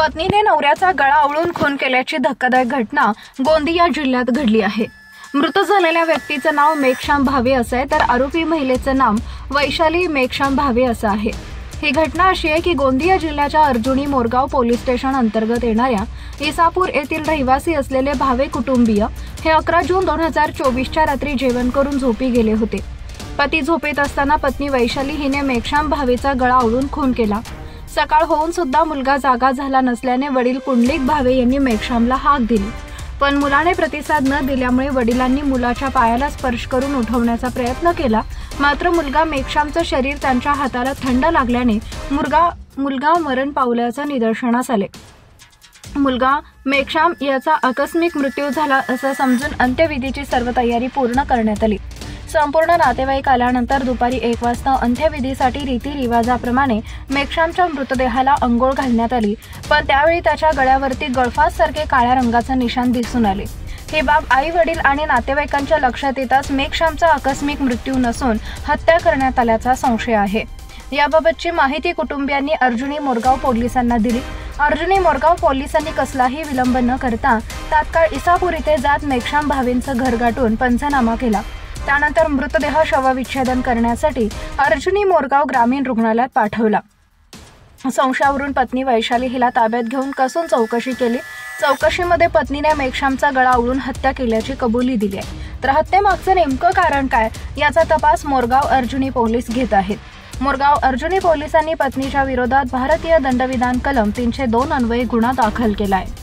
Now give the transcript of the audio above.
पत्नीने नवऱ्याचा गळा आवळून खून केल्याची धक्कादायक घटना गोंदिया जिल्ह्यात घडली आहे. मृत झालेल्या व्यक्तीचं नाव मेघश्याम भावे असं आहे तर आरोपी महिलेचं नाव वैशाली मेघश्याम भावे असं आहे. ही घटना अशी आहे की गोंदिया जिल्ह्याच्या अर्जुनी मोरगाव पोलीस स्टेशन अंतर्गत येणाऱ्या इसापूर येथील रहिवासी असलेले भावे कुटुंबीय हे अकरा जून दोन हजार चोवीसच्या रात्री जेवण करून झोपी गेले होते. पती झोपेत असताना पत्नी वैशाली हिने मेघश्याम भावेचा गळा आवळून खून केला. सकाळ होऊन सुद्धा मुलगा जागा झाला नसल्याने वडील कुंडलिक भावे यांनी मेघश्यामला हाक दिली. पण मुलाने प्रतिसाद न दिल्यामुळे वडिलांनी मुलाच्या पायाला स्पर्श करून उठवण्याचा प्रयत्न केला. मात्र मुलगा मेघश्यामचं शरीर त्यांच्या हाताला थंड लागल्याने मुलगा मुलगा मरण पावल्याचं निदर्शनास आले. मुलगा मेघश्याम याचा आकस्मिक मृत्यू झाला असं समजून अंत्यविधीची सर्व तयारी पूर्ण करण्यात आली. संपूर्ण नातेवाईक आल्यानंतर दुपारी एक वाजता अंत्यविधीसाठी रीतिरिवाजाप्रमाणे मेघश्यामच्या मृतदेहाला अंघोळ घालण्यात आली. पण त्यावेळी त्याच्या गळ्यावरती गळफाससारखे काळ्या रंगाचं निशाण दिसून आले. ही बाब आई वडील आणि नातेवाईकांच्या लक्षात येताच मेघश्यामचा आकस्मिक मृत्यू नसून हत्या करण्यात आल्याचा संशय आहे. याबाबतची माहिती कुटुंबियांनी अर्जुनी मोरगाव पोलिसांना दिली. अर्जुनी मोरगाव पोलिसांनी कसलाही विलंब न करता तात्काळ इसापूर इथे जात मेघश्याम भावेंचं घर गाठून पंचनामा केला. त्यानंतर मृतदेह शवविच्छेदन करण्यासाठी अर्जुनी मोरगाव ग्रामीण रुग्णालयात पाठवला. संशयावरून पत्नी वैशाली हिला ताब्यात घेऊन कसून चौकशी केली. चौकशीमध्ये पत्नीने मेघशामचा गळा उडून हत्या केल्याची कबुली दिली आहे. तर हत्येमागचं नेमकं कारण काय याचा तपास मोरगाव अर्जुनी पोलीस घेत आहेत. मोरगाव अर्जुनी पोलिसांनी पत्नीच्या विरोधात भारतीय दंडविधान कलम तीनशे दोन अन्वये गुन्हा दाखल केला आहे